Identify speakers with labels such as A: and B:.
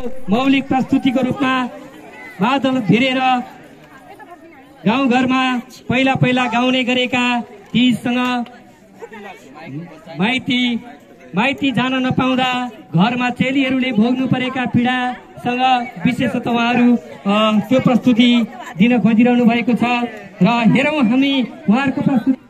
A: मौलिक प्रस्तुतिको रूपमा बादल भिरेर गाउँघरमा पहिला पहिला गाउने गरेका तीसँग माइती माइती जान नपाउँदा घरमा चेलीहरूले भोग्नु परेका पीडासँग विशेषतः उहाँहरू त्यो प्रस्तुति दिन खोजिरहनु भएको छ। र हेरौँ हामी उहाँहरूको प्रस्तुति।